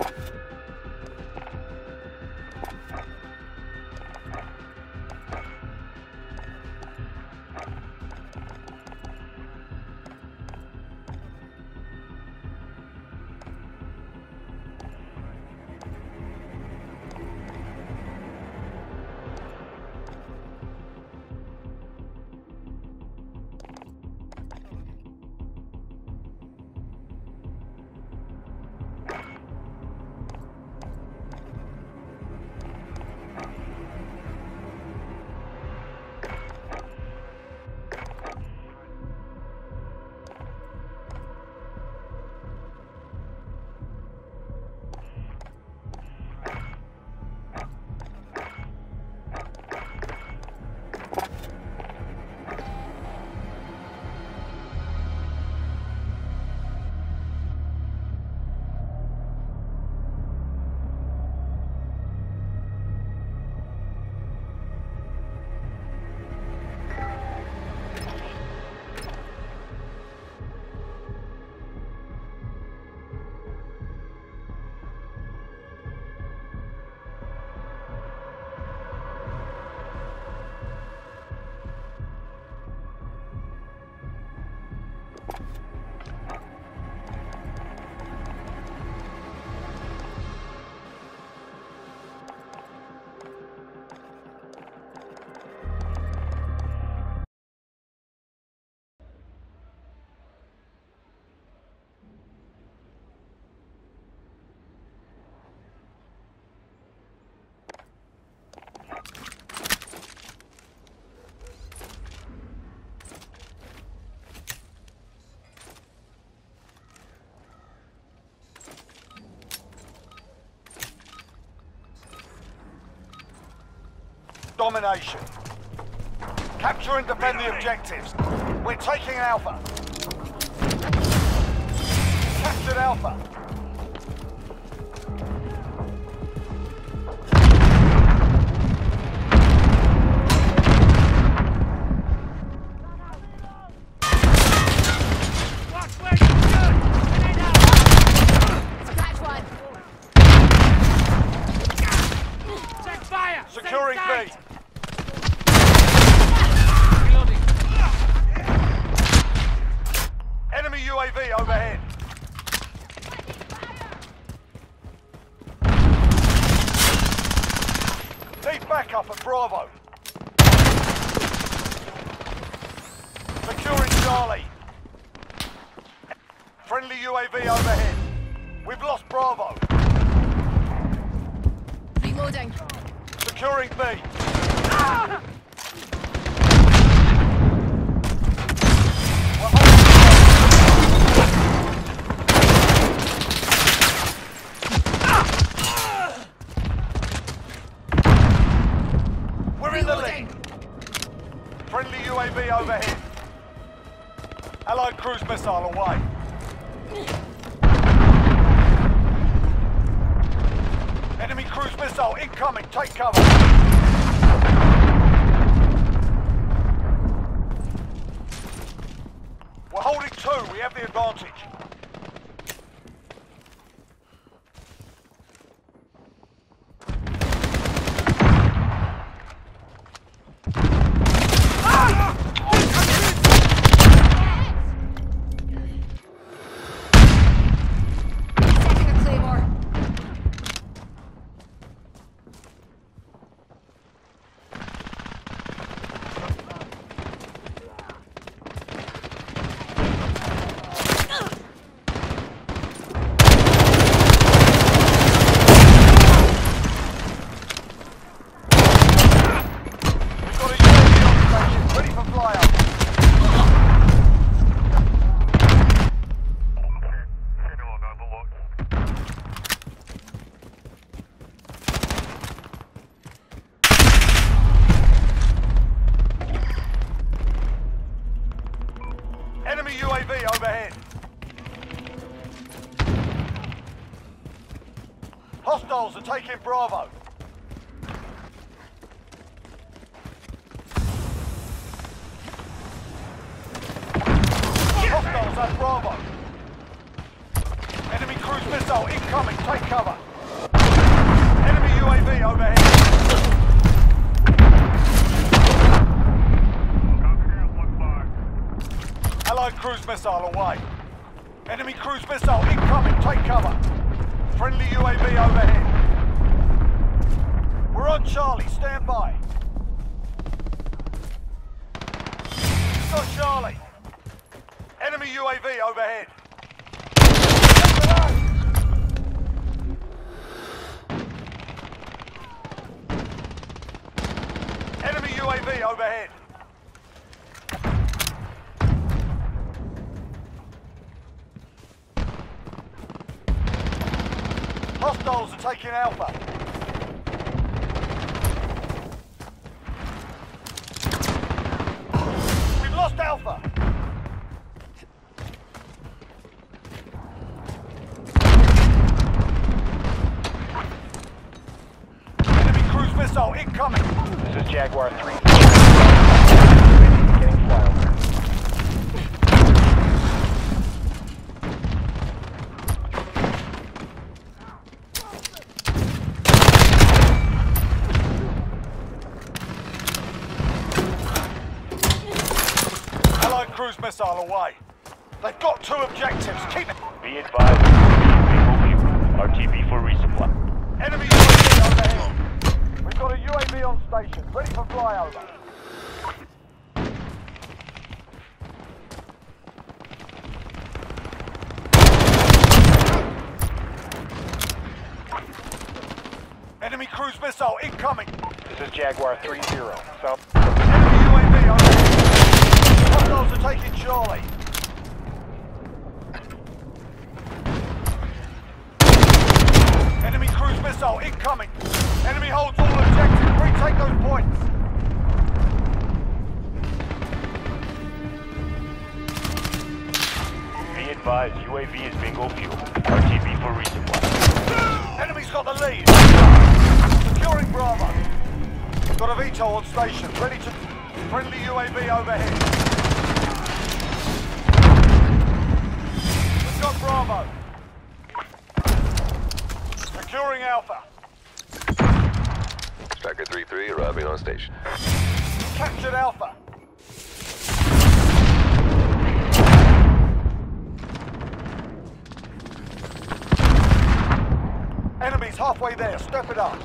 you domination. Capture and defend the objectives. We're taking Alpha. Captured Alpha. Need backup at Bravo. Securing Charlie. Friendly UAV overhead. We've lost Bravo. Reloading. Securing B. We're We have the advantage. Hostiles Bravo. Enemy cruise missile incoming. Take cover. Enemy UAV overhead. Allied cruise missile away. Enemy cruise missile incoming. Take cover. Hostiles are taking Alpha. We've lost Alpha. Enemy cruise missile incoming. This is Jaguar 3. Getting flyover. Allied cruise missile away. They've got two objectives. Keep it. Be advised, UAV will be RTB for resupply. Enemy UAV overhead. We've got a UAV on station, ready for flyover. Enemy cruise missile incoming. This is Jaguar 3-0. volley. Enemy cruise missile incoming. Enemy holds all objectives. Retake those points. Be advised, UAV is bingo fuel. RTB for resupply. Enemy's got the lead. Securing Bravo. Got a veto on station. Ready to... Friendly UAV overhead. Bravo. Securing Alpha. Striker 3-3 arriving on station. Captured Alpha. Enemies halfway there. Step it up.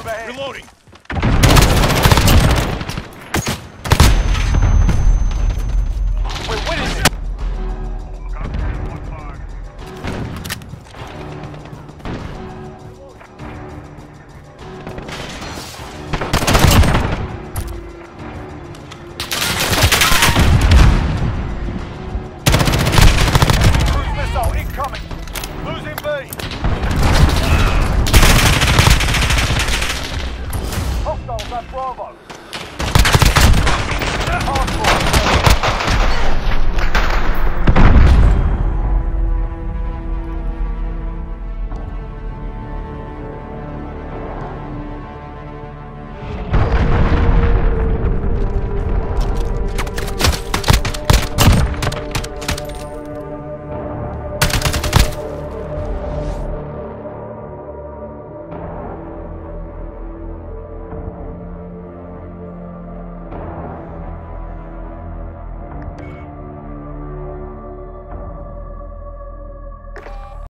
Overhead. Reloading.